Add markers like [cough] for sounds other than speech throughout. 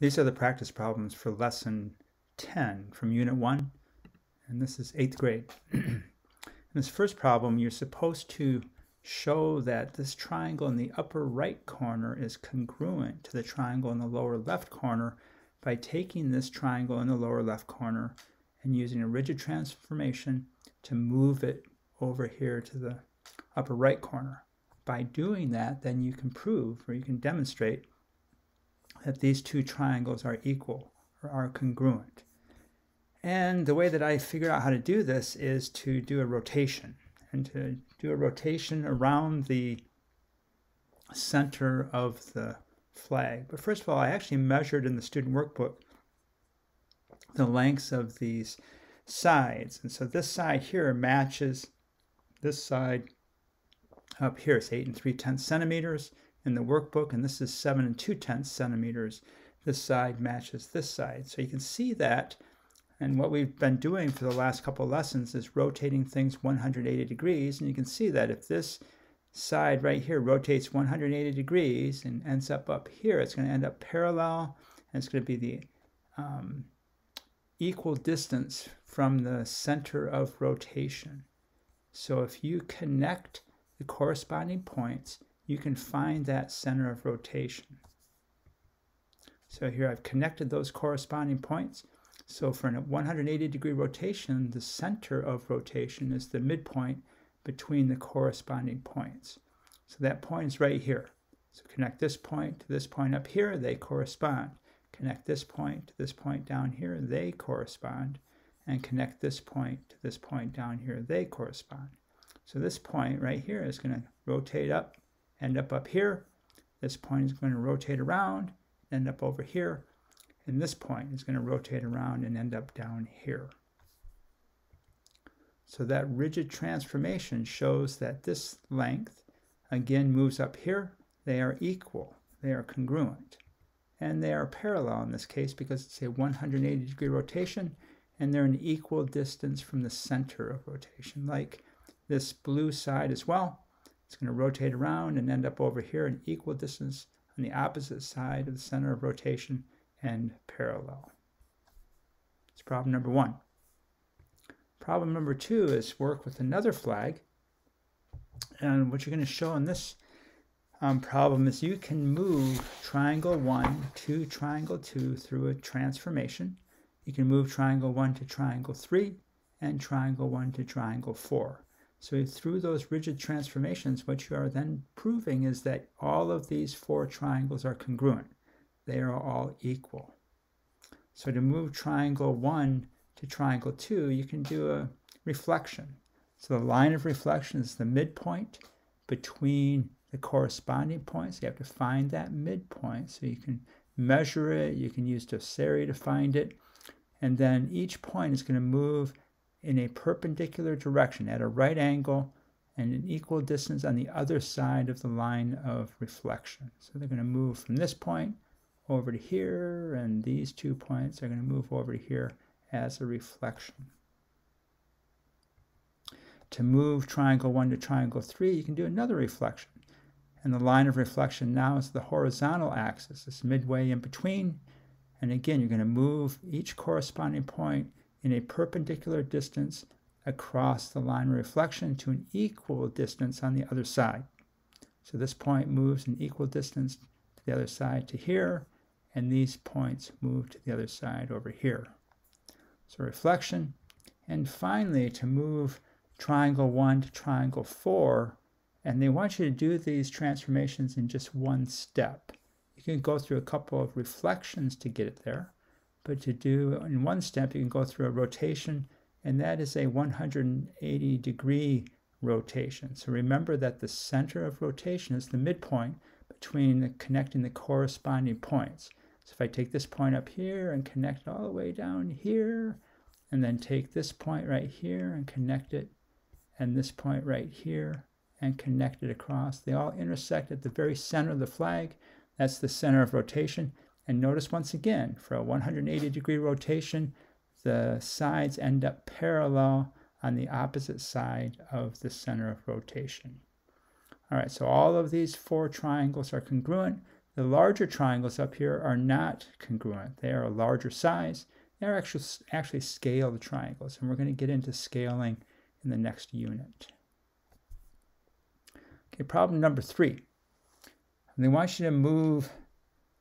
These are the practice problems for lesson 10 from unit 1, and this is 8th grade. [clears throat] in this first problem, you're supposed to show that this triangle in the upper right corner is congruent to the triangle in the lower left corner by taking this triangle in the lower left corner and using a rigid transformation to move it over here to the upper right corner. By doing that, then you can prove or you can demonstrate that these two triangles are equal or are congruent. And the way that I figured out how to do this is to do a rotation and to do a rotation around the center of the flag. But first of all, I actually measured in the student workbook the lengths of these sides. And so this side here matches this side up here. It's 8 and 3 tenths centimeters in the workbook, and this is 7 and 2 tenths centimeters. This side matches this side. So you can see that, and what we've been doing for the last couple lessons is rotating things 180 degrees, and you can see that if this side right here rotates 180 degrees and ends up up here, it's going to end up parallel, and it's going to be the um, equal distance from the center of rotation. So if you connect the corresponding points, you can find that center of rotation. So here I've connected those corresponding points. So for a 180 degree rotation, the center of rotation is the midpoint between the corresponding points. So that point is right here. So connect this point to this point up here, they correspond. Connect this point to this point down here, they correspond. And connect this point to this point down here, they correspond. So this point right here is going to rotate up end up up here. This point is going to rotate around, end up over here. And this point is going to rotate around and end up down here. So that rigid transformation shows that this length, again, moves up here. They are equal. They are congruent. And they are parallel in this case because it's a 180 degree rotation and they're an equal distance from the center of rotation, like this blue side as well. It's going to rotate around and end up over here an equal distance on the opposite side of the center of rotation and parallel. It's problem number one. Problem number two is work with another flag. And what you're going to show in this um, problem is you can move triangle 1 to triangle 2 through a transformation. You can move triangle 1 to triangle 3 and triangle 1 to triangle 4. So through those rigid transformations, what you are then proving is that all of these four triangles are congruent. They are all equal. So to move triangle 1 to triangle 2, you can do a reflection. So the line of reflection is the midpoint between the corresponding points. You have to find that midpoint. So you can measure it. You can use Doceri to find it. And then each point is going to move in a perpendicular direction at a right angle and an equal distance on the other side of the line of reflection. So they're going to move from this point over to here, and these two points are going to move over to here as a reflection. To move triangle 1 to triangle 3, you can do another reflection. And the line of reflection now is the horizontal axis, this midway in between. And again, you're going to move each corresponding point in a perpendicular distance across the line of reflection to an equal distance on the other side. So this point moves an equal distance to the other side to here, and these points move to the other side over here. So reflection. And finally, to move triangle 1 to triangle 4, and they want you to do these transformations in just one step. You can go through a couple of reflections to get it there, but to do in one step, you can go through a rotation, and that is a 180 degree rotation. So remember that the center of rotation is the midpoint between the, connecting the corresponding points. So if I take this point up here and connect it all the way down here, and then take this point right here and connect it, and this point right here and connect it across, they all intersect at the very center of the flag. That's the center of rotation. And notice once again, for a 180 degree rotation, the sides end up parallel on the opposite side of the center of rotation. All right, so all of these four triangles are congruent. The larger triangles up here are not congruent. They are a larger size. They're actually, actually scaled triangles, and we're going to get into scaling in the next unit. Okay, problem number three. They want you to move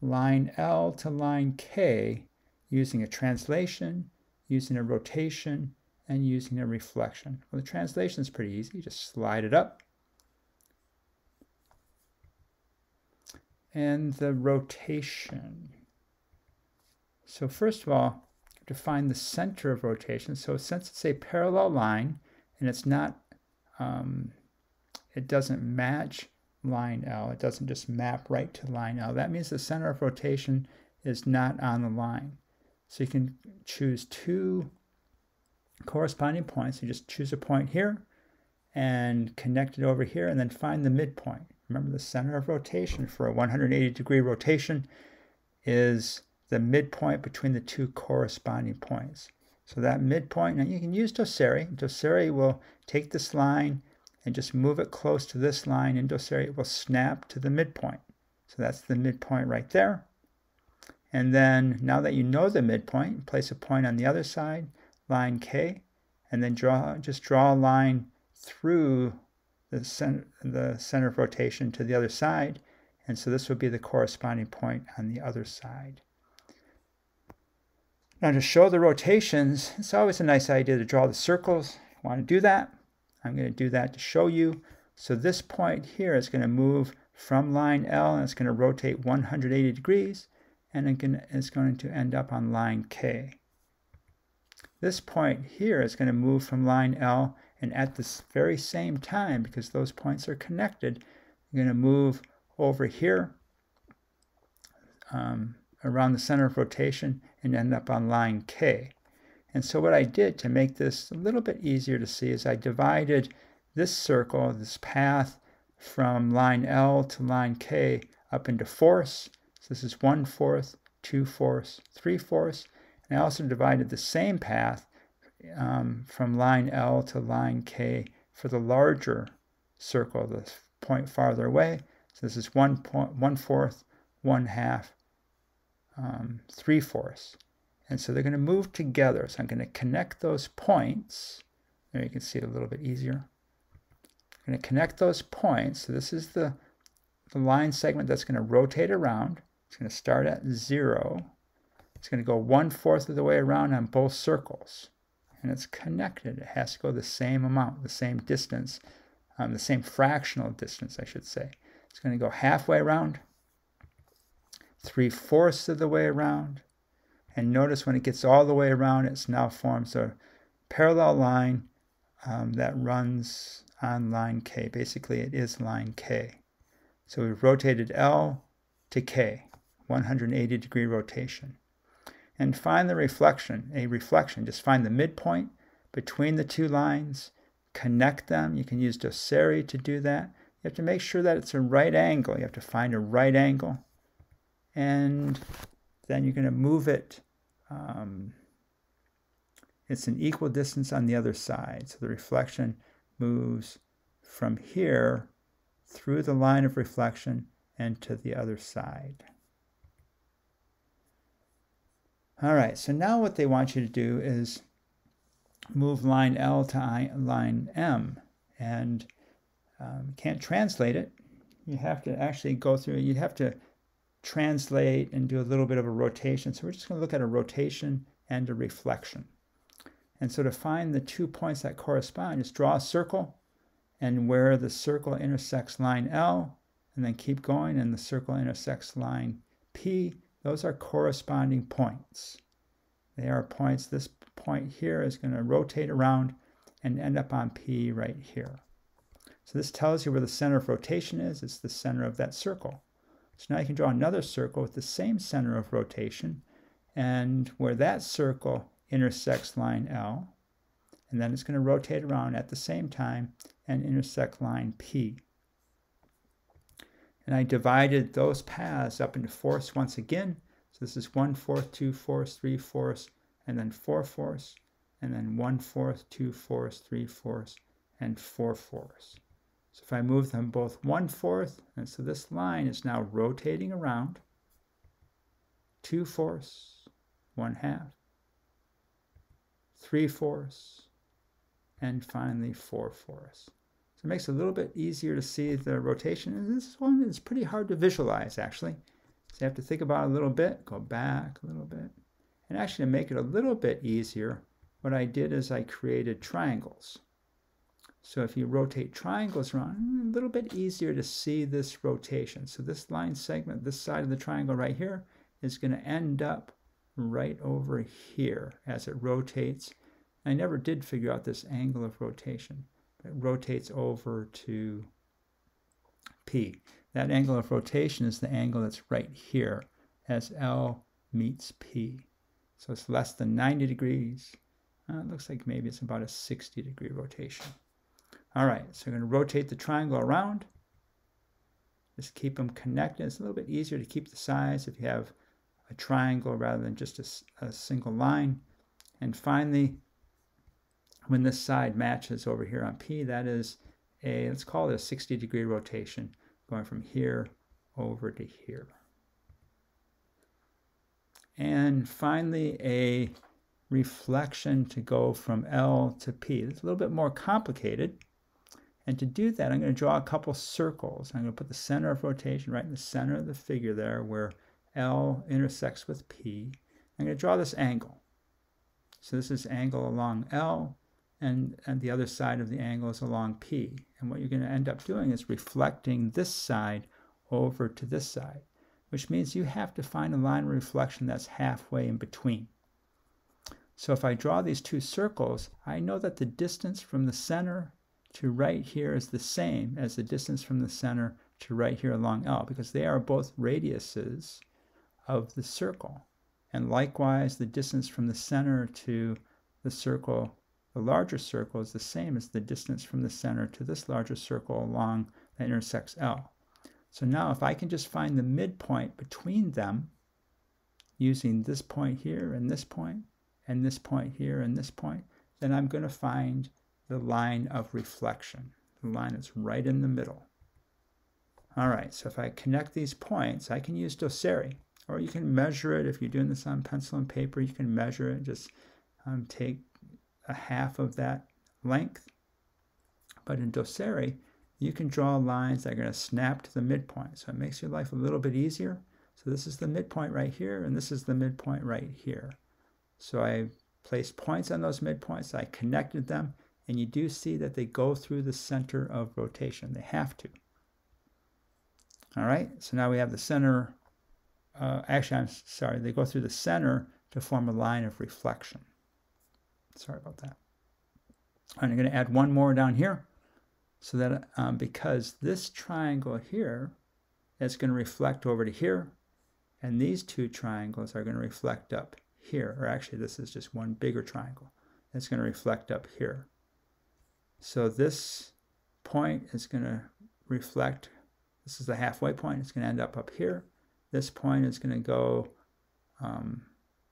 line L to line K using a translation, using a rotation, and using a reflection. Well, the translation is pretty easy. Just slide it up. And the rotation. So first of all, to find the center of rotation. So since it's a parallel line and it's not, um, it doesn't match line L, it doesn't just map right to line L. That means the center of rotation is not on the line. So you can choose two corresponding points. You just choose a point here and connect it over here and then find the midpoint. Remember the center of rotation for a 180 degree rotation is the midpoint between the two corresponding points. So that midpoint, now you can use Doceri. Doceri will take this line and just move it close to this line and Doceri will snap to the midpoint. So that's the midpoint right there. And then now that you know the midpoint, place a point on the other side, line K, and then draw just draw a line through the center, the center of rotation to the other side. And so this would be the corresponding point on the other side. Now to show the rotations, it's always a nice idea to draw the circles. I want to do that? I'm going to do that to show you. So this point here is going to move from line L and it's going to rotate 180 degrees and it's going to end up on line K. This point here is going to move from line L and at this very same time, because those points are connected, you're going to move over here um, around the center of rotation and end up on line K. And so what I did to make this a little bit easier to see is I divided this circle, this path from line L to line K up into fourths. So this is one fourth, two fourths, three fourths. And I also divided the same path um, from line L to line K for the larger circle, the point farther away. So this is one point, one fourth, one half, um, three fourths. And so they're going to move together. So I'm going to connect those points. There you can see it a little bit easier. I'm going to connect those points. So this is the, the line segment that's going to rotate around. It's going to start at zero. It's going to go one fourth of the way around on both circles. And it's connected. It has to go the same amount, the same distance, um, the same fractional distance, I should say. It's going to go halfway around, three fourths of the way around, and notice when it gets all the way around, it now forms a parallel line um, that runs on line K. Basically, it is line K. So we've rotated L to K, 180 degree rotation. And find the reflection, a reflection. Just find the midpoint between the two lines, connect them. You can use Doceri to do that. You have to make sure that it's a right angle. You have to find a right angle. And then you're going to move it um, it's an equal distance on the other side. So the reflection moves from here through the line of reflection and to the other side. All right, so now what they want you to do is move line L to line M. And um, can't translate it. You have to actually go through, you'd have to translate and do a little bit of a rotation. So we're just going to look at a rotation and a reflection. And so to find the two points that correspond, just draw a circle and where the circle intersects line L, and then keep going and the circle intersects line P, those are corresponding points. They are points, this point here is going to rotate around and end up on P right here. So this tells you where the center of rotation is. It's the center of that circle. So now you can draw another circle with the same center of rotation and where that circle intersects line L. And then it's going to rotate around at the same time and intersect line P. And I divided those paths up into fourths once again. So this is one fourth, two fourths, three fourths, and then four fourths, and then one fourth, two fourths, three fourths, and four fourths. So if I move them both one fourth, and so this line is now rotating around, two fourths, one half, three fourths, and finally four fourths. So it makes it a little bit easier to see the rotation. And this one is pretty hard to visualize actually. So you have to think about it a little bit, go back a little bit. And actually to make it a little bit easier, what I did is I created triangles. So if you rotate triangles around, a little bit easier to see this rotation. So this line segment, this side of the triangle right here, is going to end up right over here as it rotates. I never did figure out this angle of rotation. It rotates over to P. That angle of rotation is the angle that's right here as L meets P. So it's less than 90 degrees. Uh, it looks like maybe it's about a 60 degree rotation. All right, so we're going to rotate the triangle around. Just keep them connected. It's a little bit easier to keep the size if you have a triangle rather than just a, a single line. And finally, when this side matches over here on P, that is a, let's call it a 60 degree rotation going from here over to here. And finally, a reflection to go from L to P. It's a little bit more complicated. And to do that, I'm going to draw a couple circles. I'm going to put the center of rotation right in the center of the figure there where L intersects with P. I'm going to draw this angle. So this is angle along L, and, and the other side of the angle is along P. And what you're going to end up doing is reflecting this side over to this side, which means you have to find a line of reflection that's halfway in between. So if I draw these two circles, I know that the distance from the center to right here is the same as the distance from the center to right here along L, because they are both radiuses of the circle. And likewise, the distance from the center to the circle, the larger circle, is the same as the distance from the center to this larger circle along that intersects L. So now if I can just find the midpoint between them, using this point here and this point, and this point here and this point, then I'm going to find the line of reflection, the line that's right in the middle. All right, so if I connect these points, I can use Doceri or you can measure it. If you're doing this on pencil and paper you can measure it. Just um, take a half of that length. But in Doceri you can draw lines that are going to snap to the midpoint. So it makes your life a little bit easier. So this is the midpoint right here and this is the midpoint right here. So I placed points on those midpoints. I connected them and you do see that they go through the center of rotation they have to all right so now we have the center uh, actually, I'm sorry, they go through the center to form a line of reflection. Sorry about that. And I'm going to add one more down here so that um, because this triangle here is going to reflect over to here, and these two triangles are going to reflect up here, or actually this is just one bigger triangle. It's going to reflect up here. So this point is going to reflect, this is the halfway point, it's going to end up up here, this point is going to go um,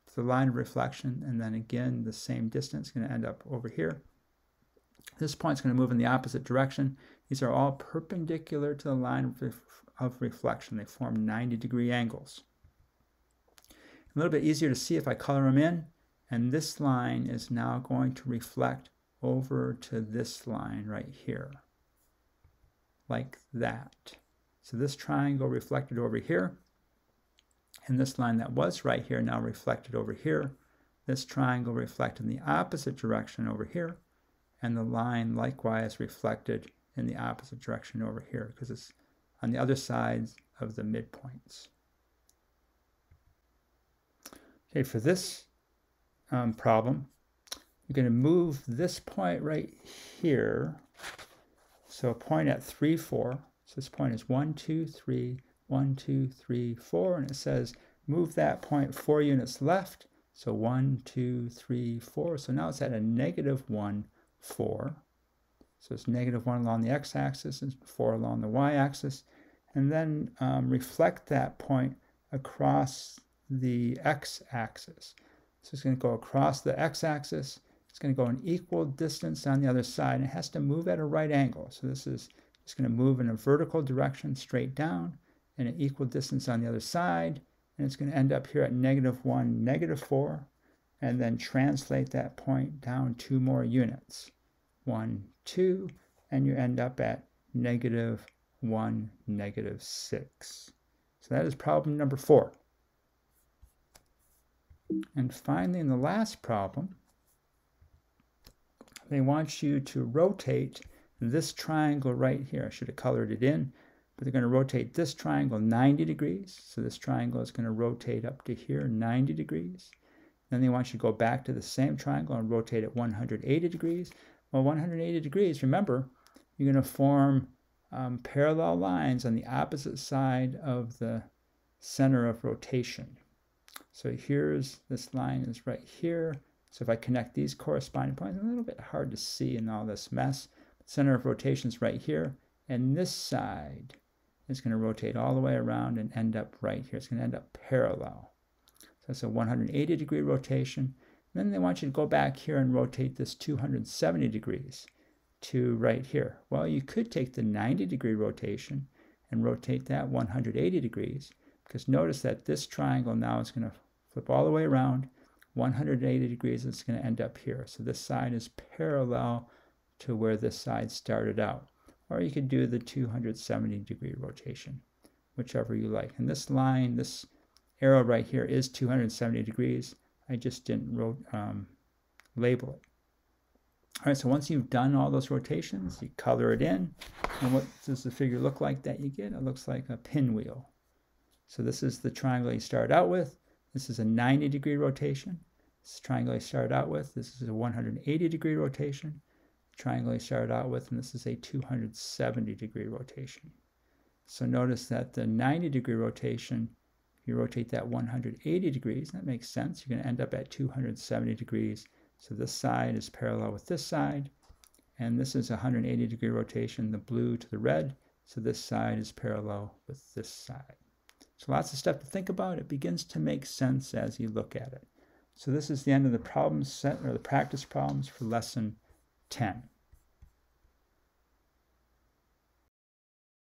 to the line of reflection, and then again, the same distance is going to end up over here. This point is going to move in the opposite direction. These are all perpendicular to the line of, ref of reflection. They form 90 degree angles. A little bit easier to see if I color them in. And this line is now going to reflect over to this line right here, like that. So this triangle reflected over here. And this line that was right here now reflected over here. This triangle reflected in the opposite direction over here. And the line likewise reflected in the opposite direction over here because it's on the other sides of the midpoints. Okay, for this um, problem, you're going to move this point right here. So a point at 3, 4. So this point is 1, 2, 3, one, two, three, four, and it says move that point four units left. So one, two, three, four. So now it's at a negative one, four. So it's negative one along the x-axis and four along the y-axis. And then um, reflect that point across the x-axis. So it's going to go across the x-axis. It's going to go an equal distance on the other side. And it has to move at a right angle. So this is It's going to move in a vertical direction straight down and an equal distance on the other side. And it's going to end up here at negative 1, negative 4, and then translate that point down two more units. 1, 2, and you end up at negative 1, negative 6. So that is problem number 4. And finally, in the last problem, they want you to rotate this triangle right here. I should have colored it in, but they're going to rotate this triangle 90 degrees. So this triangle is going to rotate up to here 90 degrees. Then they want you to go back to the same triangle and rotate it 180 degrees. Well, 180 degrees, remember, you're going to form um, parallel lines on the opposite side of the center of rotation. So here's, this line is right here. So if I connect these corresponding points, a little bit hard to see in all this mess. Center of rotation is right here. And this side is going to rotate all the way around and end up right here. It's going to end up parallel. So that's a 180 degree rotation. And then they want you to go back here and rotate this 270 degrees to right here. Well, you could take the 90 degree rotation and rotate that 180 degrees because notice that this triangle now is going to flip all the way around 180 degrees it's going to end up here. So this side is parallel to where this side started out. Or you could do the 270 degree rotation, whichever you like. And this line, this arrow right here is 270 degrees. I just didn't um, label it. All right, so once you've done all those rotations, you color it in. And what does the figure look like that you get? It looks like a pinwheel. So this is the triangle you start out with. This is a 90 degree rotation. This triangle I started out with. This is a 180 degree rotation. Triangle I started out with, and this is a 270 degree rotation. So notice that the 90 degree rotation, if you rotate that 180 degrees, that makes sense. You're going to end up at 270 degrees. So this side is parallel with this side. And this is a 180 degree rotation, the blue to the red. So this side is parallel with this side. So lots of stuff to think about. It begins to make sense as you look at it. So this is the end of the problem set or the practice problems for lesson 10.